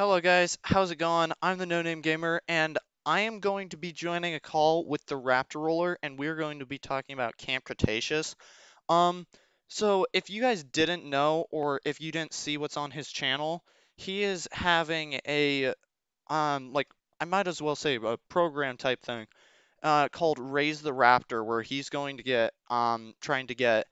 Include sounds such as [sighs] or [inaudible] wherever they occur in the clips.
Hello guys, how's it going? I'm the No Name Gamer and I am going to be joining a call with the Raptor Ruler and we're going to be talking about Camp Cretaceous. Um, so if you guys didn't know or if you didn't see what's on his channel, he is having a um like I might as well say a program type thing uh called Raise the Raptor where he's going to get um trying to get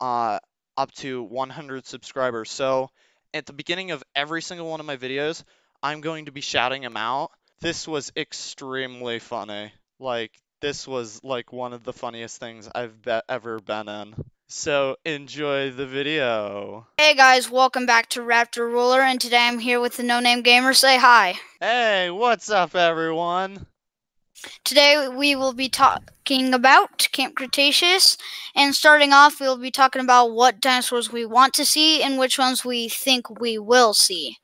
uh up to 100 subscribers. So at the beginning of every single one of my videos, I'm going to be shouting him out. This was extremely funny. Like, this was like one of the funniest things I've be- ever been in. So enjoy the video. Hey guys, welcome back to Raptor Ruler, and today I'm here with the No Name Gamer. Say hi. Hey, what's up, everyone? Today we will be talking about Camp Cretaceous, and starting off, we'll be talking about what dinosaurs we want to see and which ones we think we will see.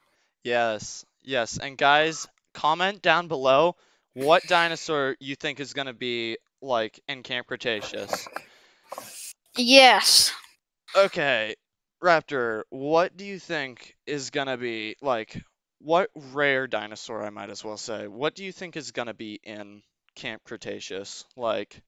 Yes, yes. And guys, comment down below what dinosaur you think is going to be like in Camp Cretaceous. Yes. Okay, Raptor, what do you think is going to be like what rare dinosaur I might as well say? What do you think is going to be in Camp Cretaceous? Like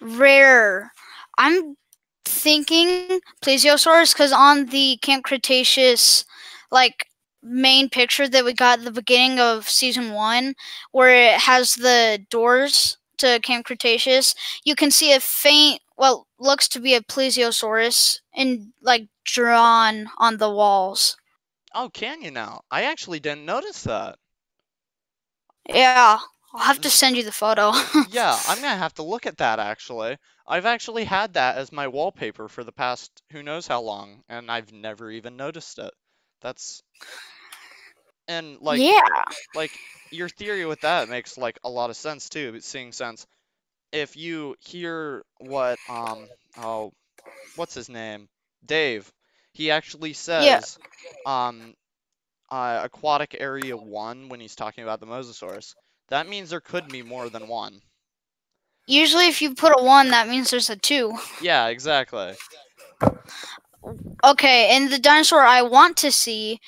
Rare. I'm thinking Plesiosaurus because on the Camp Cretaceous, like main picture that we got at the beginning of season one, where it has the doors to Camp Cretaceous, you can see a faint, well, looks to be a Plesiosaurus, and like drawn on the walls. Oh, can you now? I actually didn't notice that. Yeah, I'll have to send you the photo. [laughs] yeah, I'm gonna have to look at that actually. I've actually had that as my wallpaper for the past who knows how long, and I've never even noticed it. That's and like yeah, like your theory with that makes like a lot of sense too. Seeing sense, if you hear what um oh what's his name Dave, he actually says um uh, aquatic area one when he's talking about the mosasaurus. That means there could be more than one. usually if you put a one, that means there's a two. Yeah, exactly. Okay, and the dinosaur I want to see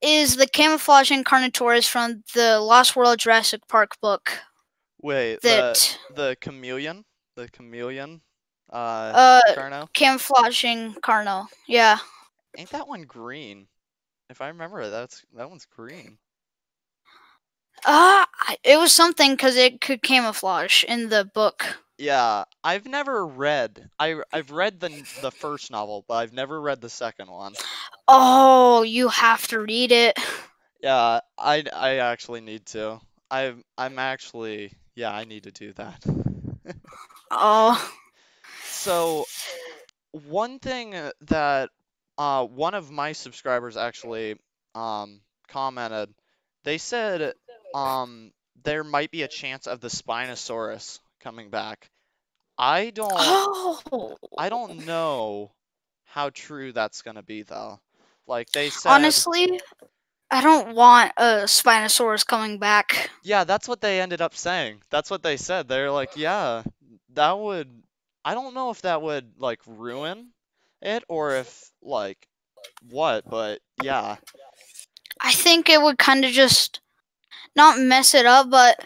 is the camouflage Carnotaurus from the Lost World Jurassic Park book. Wait, That the the chameleon, the chameleon, uh, uh Carno. camouflaging Carno. Yeah. Ain't that one green? If I remember that's that one's green. Uh it was something because it could camouflage in the book. Yeah, I've never read. I I've read the the first novel, but I've never read the second one. Oh, you have to read it. Yeah, I I actually need to. I'm I'm actually yeah, I need to do that. [laughs] Oh, So, one thing that uh, one of my subscribers actually um, commented, they said um, there might be a chance of the Spinosaurus coming back. I don't oh. I don't know how true that's gonna be though. Like they said, Honestly, I don't want a Spinosaurus coming back. yeah, that's what they ended up saying. That's what they said. They're like, yeah, that would. I don't know if that would like ruin it or if like what, but yeah. I think it would kind of just not mess it up, but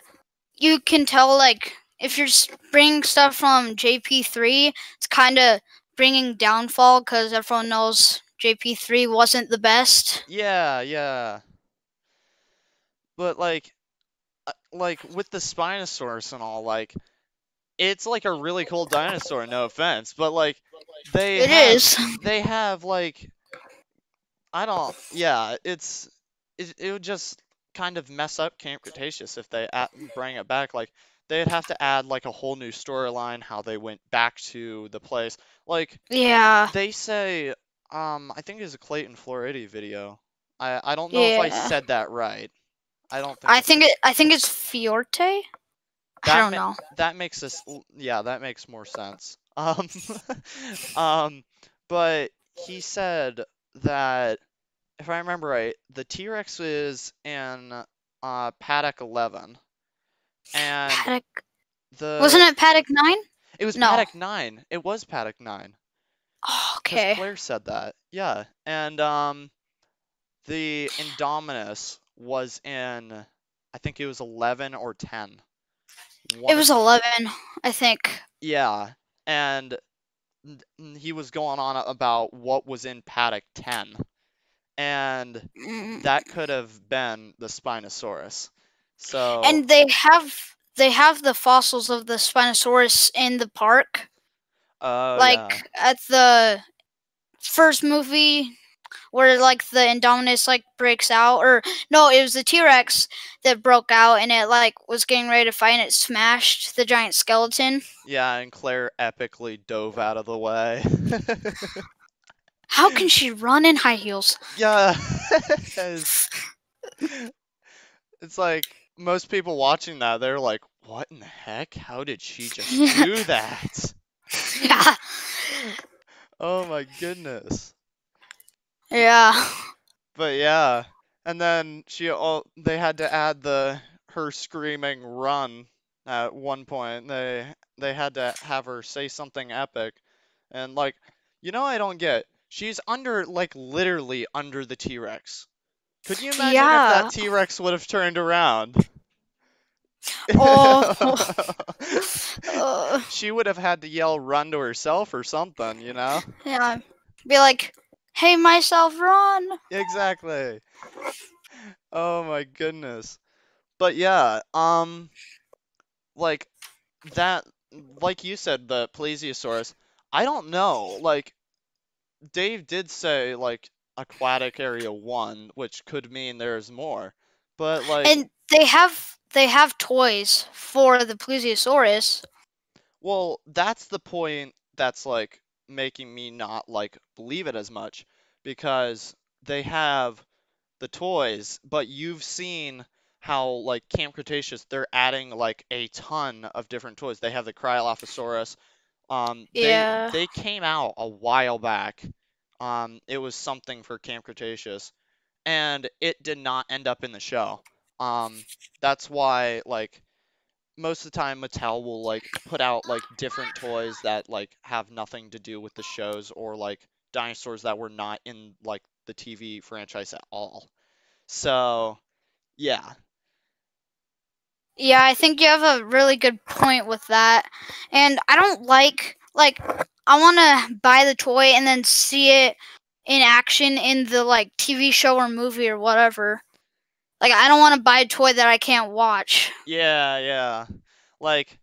you can tell like if you're bringing stuff from JP3, it's kind of bringing downfall because everyone knows JP3 wasn't the best. Yeah, yeah. But like uh, like with the Spinosaurus and all, like it's like a really cool dinosaur, no offense, but like they It have, is. [laughs] they have like I don't yeah, it's it, it would just kind of mess up Camp Cretaceous if they a bring it back like they'd have to add like a whole new storyline how they went back to the place. Like Yeah. they say um I think it's a Clayton Floridi video. I I don't know if I said that right. I don't think I think it. I think it's Fiorte. I don't know. that makes us yeah that makes more sense um [laughs] um but he said that if i remember right the t-rex is in uh paddock 11 and Paddock. the Wasn't it Paddock Nine? it was no. paddock 9 it was paddock 9 Oh, okay. claire said that yeah and um the Indominus was in, I think it was 11 or 10. It One- was 11, I think. Yeah, and he was going on about what was in paddock 10, and Mm. that could have been the Spinosaurus. So, And they have they have the fossils of the Spinosaurus in the park. oh, like yeah. at the first movie where like the Indominus like breaks out or no, it was the T-Rex that broke out and it like was getting ready to fight and it smashed the giant skeleton. Yeah, and Claire epically dove out of the way. How can [laughs] she run in high heels? Yeah. [laughs] it's, it's like most people watching that, they're like, what in the heck? How did she just do [laughs] that? yeah. Oh my goodness. Yeah. But yeah, and then she all they had to add the her screaming run at one point. They they had to have her say something epic. And like, you know I don't get. She's under like literally under the T-Rex. Could you imagine if that T-Rex would have turned around? Oh. [laughs] She would have had to yell run to herself or something, you know? yeah. Be like, "Hey myself, run." Exactly. Oh my goodness. But yeah, um like that like you said the plesiosaurus, I don't know. Like Dave did say like aquatic area 1, which could mean there's more. But like And they have they have toys for the Plesiosaurus. Well, that's the point that's like making me not like believe it as much because they have the toys, but you've seen how like Camp Cretaceous they're adding like a ton of different toys. They have the Cryolophosaurus. Um, they Yeah. they came out a while back. Um, it was something for Camp Cretaceous, and it did not end up in the show. Um, that's why like most of the time Mattel will like put out like different toys that like have nothing to do with the shows or like dinosaurs that were not in like the TV franchise at all. So, yeah. Yeah, I think you have a really good point with that. And I don't like like I want to buy the toy and then see it in action in the like TV show or movie or whatever. Like I don't want to buy a toy that I can't watch. Yeah, yeah. Like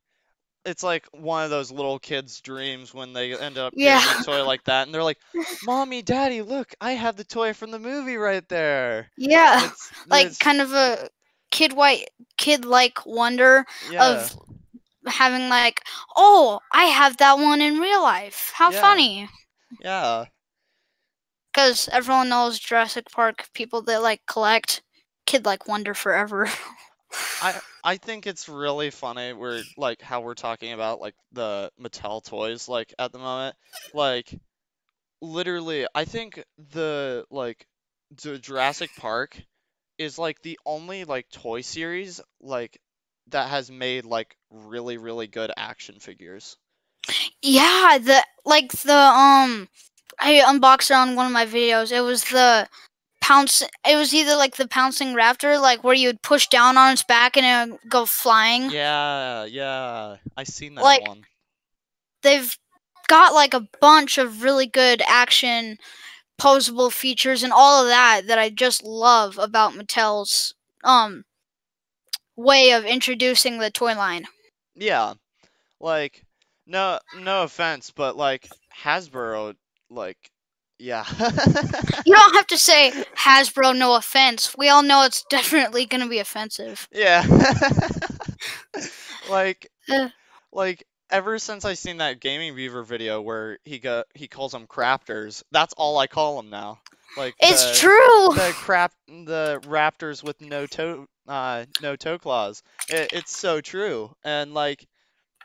it's like one of those little kids' dreams when they end up getting Yeah. a toy [laughs] like that and they're like, "Mommy, Daddy, look, I have the toy from the movie right there." Yeah. It's Like it's- kind of a kid white kid like wonder yeah. of having like, "Oh, I have that one in real life. How Yeah. funny." Yeah. Because everyone knows Jurassic Park people that like collect kid like wonder forever. I [laughs] I think it's really funny we're like how we're talking about like the Mattel toys like at the moment. Like literally I think the like the Jurassic Park is like the only like toy series like that has made like really really good action figures. yeah, the like the um I unboxed it on one of my videos. It was the pounce it was either like the pouncing raptor like where you would push down on its back and it would go flying. Yeah, yeah. I seen that Like- one. They've got like a bunch of really good action posable features and all of that that I just love about Mattel's um way of introducing the toy line. Yeah. Like no no offense, but like Hasbro like yeah. [laughs] You don't have to say Hasbro, no offense. We all know it's definitely going to be offensive. Yeah. [laughs] like Uh. like ever since I seen that Gaming Beaver video where he got he calls them crafters, that's all I call them now. Like It's the, true. the crap the raptors with no toe uh no toe claws. It, it's so true. And like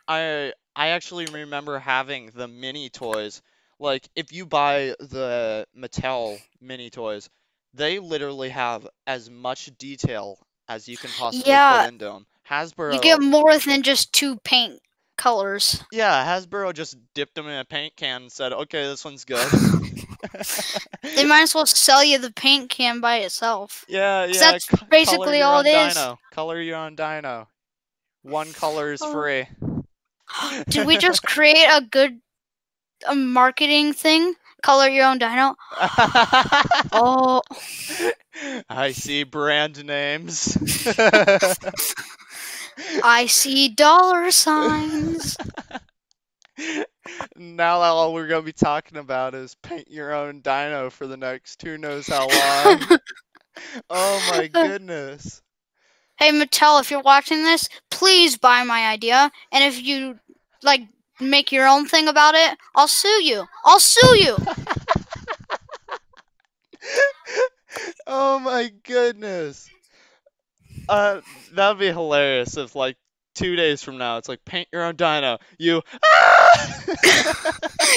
I I actually remember having the mini toys. Like if you buy the Mattel mini toys, they literally have as much detail as you can possibly Yeah. put into them. Hasbro You get more than just two paint colors. yeah, Hasbro just dipped them in a paint can and said, "Okay, this one's good." [laughs] they might as well sell you the paint can by itself. [laughs] yeah, yeah. that's color basically all it is. Dino. Color your own dino. One color is Oh. free. [gasps] Did we just create a good a marketing thing? Color your own dino. Oh, [laughs] I see brand names. [laughs] I see dollar signs. [laughs] now all we're gonna be talking about is paint your own dino for the next who knows how long. oh my goodness. hey Mattel, if you're watching this, please buy my idea. And if you like make your own thing about it, I'll sue you. I'll sue you. [laughs] oh my goodness. Uh, that'd be hilarious if like two days from now it's like paint your own dino. You. [laughs]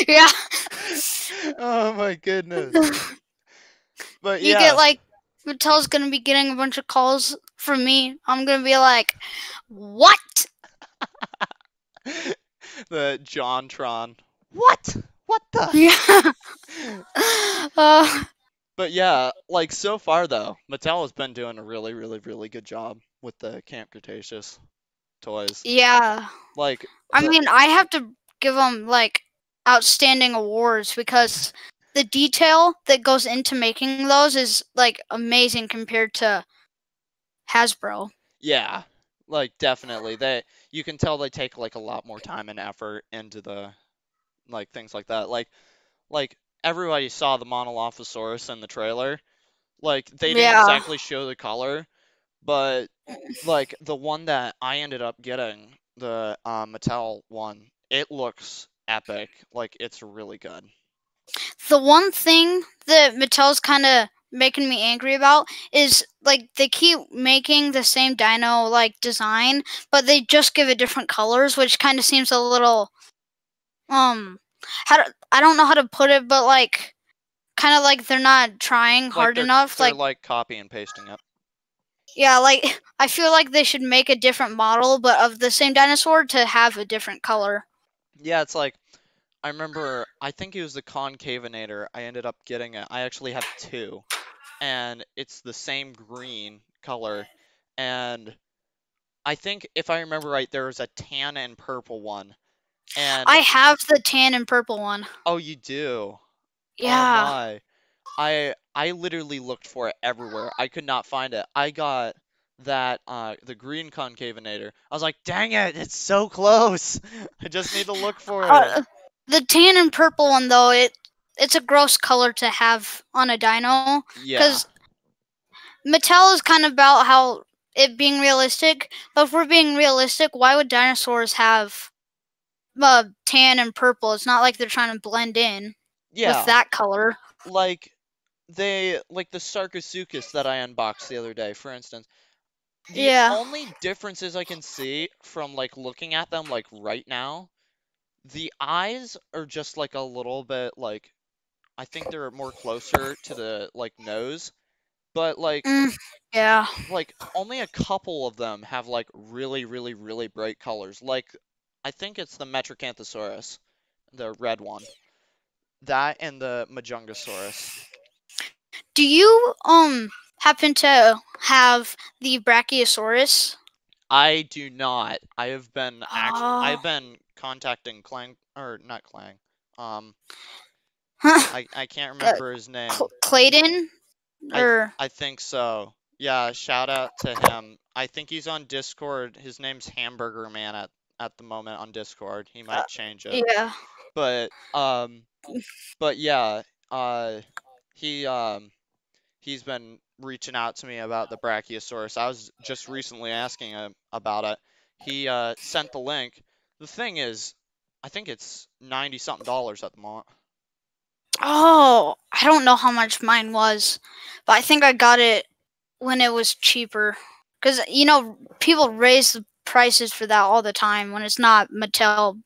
yeah. [laughs] oh my goodness. But You yeah, get like Mattel's gonna be getting a bunch of calls from me. I'm gonna be like, what? [laughs] the JonTron. What? What the? [laughs] Yeah. [laughs] uh, But yeah, like so far though, Mattel has been doing a really, really, really good job with the Camp Cretaceous toys. yeah. Like, I the- mean, I have to give them like outstanding awards because the detail that goes into making those is like amazing compared to Hasbro. yeah, like definitely they. You can tell they take like a lot more time and effort into the, like things like that. Like, like everybody saw the Monolophosaurus in the trailer. Like they didn't Yeah. exactly show the color, but like the one that I ended up getting, the uh, Mattel one, it looks epic. Like it's really good. The one thing that Mattel's kind of making me angry about is like they keep making the same dino like design, but they just give it different colors, which kind of seems a little um how I don't know how to put it, but like kind of like they're not trying Like, hard they're- enough. They're Like like copy and pasting it. yeah, like I feel like they should make a different model, but of the same dinosaur to have a different color. Yeah, it's like I remember I think it was the Concavinator. I ended up getting it. I actually have two. And it's the same green color. And I think if I remember right, there was a tan and purple one. And I have the tan and purple one. oh, you do. Oh Yeah. my. I I literally looked for it everywhere. I could not find it. I got that uh the green Concavinator. I was like, "Dang it, it's so close. [laughs] I just need to look for it." Uh, the tan and purple one though, it it's a gross color to have on a dino yeah. because Mattel is kind of about how it being realistic. But if we're being realistic, why would dinosaurs have uh, tan and purple? It's not like they're trying to blend in Yeah. with that color. like they like the Sarcosuchus that I unboxed the other day, for instance. The Yeah. only differences I can see from like looking at them like right now, the eyes are just like a little bit like I think they're more closer to the like nose, but like Mm, yeah. like only a couple of them have like really really really bright colors. Like I think it's the Metriacanthosaurus, the red one. That and the Majungasaurus. Do you um happen to have the Brachiosaurus? I do not. I have been actually Oh. I've been contacting Clang or not Clang. Um Huh. I, I can't remember his name. Clayton? I- Or I think so. Yeah, shout out to him. I think he's on Discord. His name's Hamburger Man at at the moment on Discord. He might change it. yeah. But um but yeah, uh he um he's been reaching out to me about the Brachiosaurus. I was just recently asking him about it. He uh sent the link. The thing is, I think it's 90 something dollars at the moment. Oh, I don't know how much mine was, but I think I got it when it was cheaper. Cause you know people raise the prices for that all the time when it's not Mattel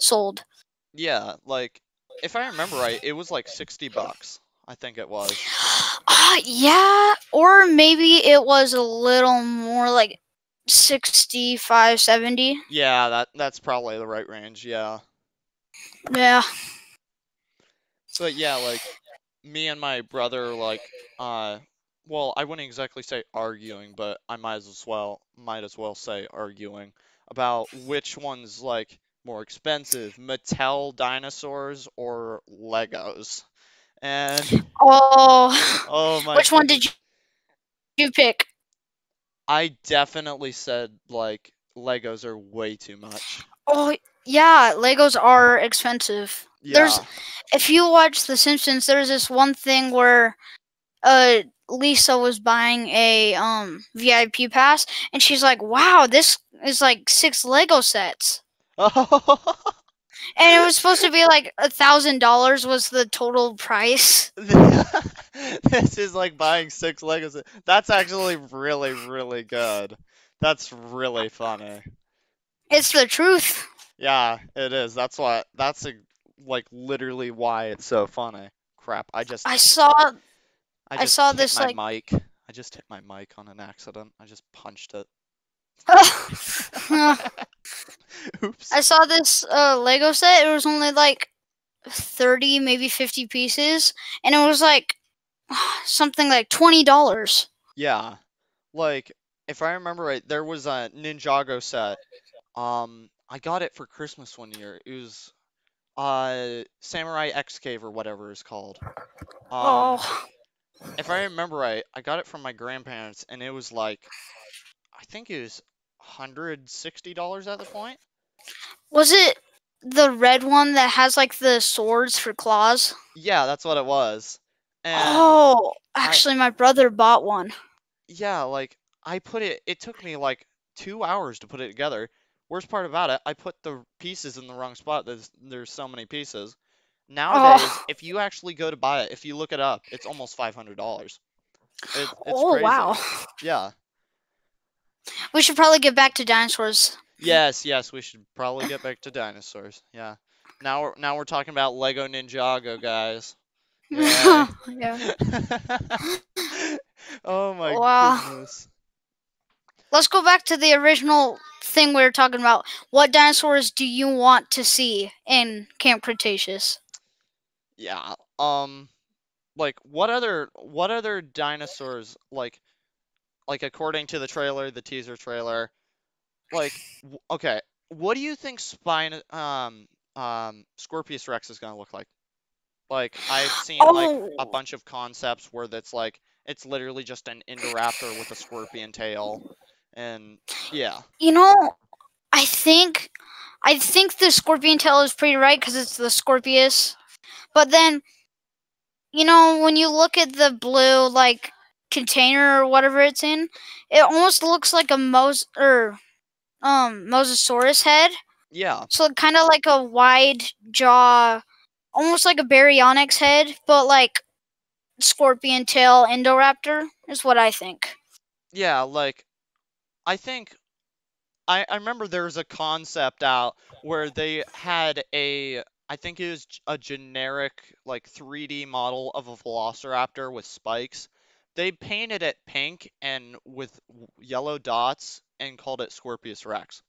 sold. Yeah, like if I remember right, it was like 60 bucks. I think it was. [gasps] Uh, yeah, or maybe it was a little more like 65, 70. Yeah, that that's probably the right range. Yeah. Yeah. But yeah, like me and my brother like uh well, I wouldn't exactly say arguing, but I might as well might as well say arguing about which one's like more expensive, Mattel dinosaurs or Legos. And Oh, oh my which one did you, you pick? I definitely said like Legos are way too much. Oh, yeah, Legos are expensive. There's- If you watch The Simpsons, there's this one thing where uh Lisa was buying a um VIP pass and she's like, "Wow, this is like six Lego sets." And it was [laughs] supposed to be like a thousand dollars was the total price. [laughs] this is like buying six Legos. That's actually really, really good. That's really funny. It's the truth. Yeah, it is. That's why. That's a, like literally why it's so funny. Crap! I just. I saw I I saw hit this, my like- mic. I just hit my mic on an accident. I just punched it. [laughs] [laughs] Oops. I saw this uh, Lego set. It was only like 30, maybe 50 pieces. And it was like [sighs] something like $20. Yeah. Like, if I remember right, there was a Ninjago set. Um, I got it for Christmas one year. It was uh Samurai X Cave or whatever it's called. Um, oh, if I remember right, I got it from my grandparents and it was like I think it was $160 at the point. was it the red one that has like the swords for claws? Yeah, that's what it was. And oh, actually, my brother bought one. yeah, like I put it it took me like 2 hours to put it together. Worst part about it, I put the pieces in the wrong spot. There's there's so many pieces. Nowadays, Oh. if you actually go to buy it, if you look it up, it's almost $500. It, oh, crazy. wow. Yeah. We should probably get back to dinosaurs. Yes, yes, we should probably get back to dinosaurs. Yeah. Now we're now we're talking about Lego Ninjago, guys. Yay. [laughs] yeah. [laughs] oh my Wow. goodness. Let's go back to the original thing we were talking about. What dinosaurs do you want to see in Camp Cretaceous? Yeah. Um like what other what other dinosaurs like like according to the trailer, the teaser trailer, like okay, what do you think Spine um um Scorpius Rex is going to look like? Like I've seen like a Oh. bunch of concepts where that's like it's literally just an Indoraptor with a scorpion tail and yeah. You know, I think I think the scorpion tail is pretty right because it's the Scorpius. But then, you know, when you look at the blue like container or whatever it's in, it almost looks like a Mos or um Mosasaurus head. Yeah. So kind of like a wide jaw, almost like a Baryonyx head, but like scorpion tail Indoraptor is what I think. Yeah, like I think I I remember there was a concept out where they had a I think it was a generic like 3D model of a Velociraptor with spikes. They painted it pink and with yellow dots and called it Scorpius Rex.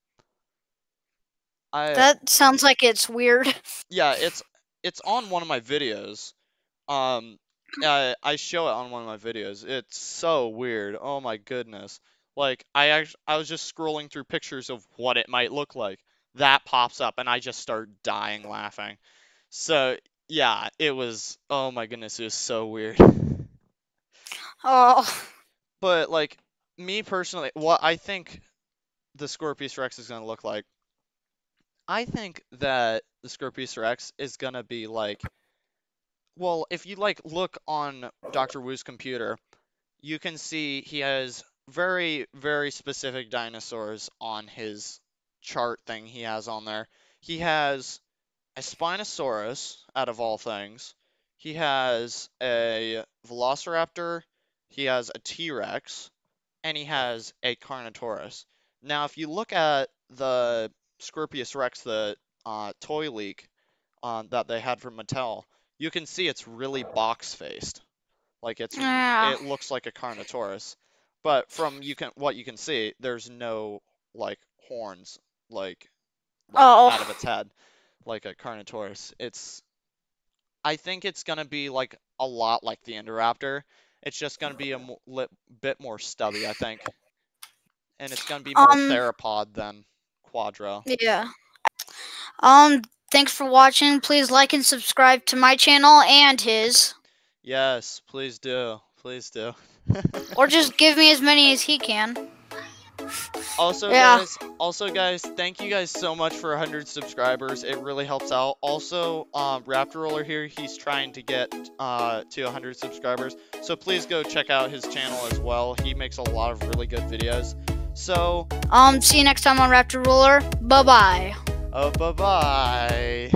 I That sounds like it's weird. [laughs] yeah, it's it's on one of my videos. Um, I I show it on one of my videos. It's so weird. Oh my goodness. Like I act I was just scrolling through pictures of what it might look like. That pops up and I just start dying laughing. So yeah, it was oh my goodness, it was so weird. Oh, But like me personally, what I think the Scorpius Rex is gonna look like, I think that the Scorpius Rex is gonna be like, well, if you like look on Dr. Wu's computer, you can see he has very, very specific dinosaurs on his chart thing he has on there. He has a Spinosaurus, out of all things. He has a Velociraptor. He has a T-Rex and he has a Carnotaurus. Now, if you look at the Scorpius Rex, the uh, toy leak uh, that they had from Mattel, you can see it's really box-faced. Like it's Yeah. it looks like a Carnotaurus, but from you can what you can see, there's no like horns like, like Oh. out of its head like a Carnotaurus. It's I think it's gonna be like a lot like the Indoraptor. It's just gonna be a mo- li- bit more stubby, I think, and it's gonna be more Um, theropod than Quadro. Yeah. Um, thanks for watching. Please like and subscribe to my channel and his. Yes, please do, please do. Or just give me as many as he can. Also, Yeah. guys, also guys, thank you guys so much for 100 subscribers. It really helps out. Also, um, Raptor Ruler here, he's trying to get uh, to 100 subscribers. So please go check out his channel as well. He makes a lot of really good videos. So, Um, see you next time on Raptor Ruler. Bye bye. oh, bye bye.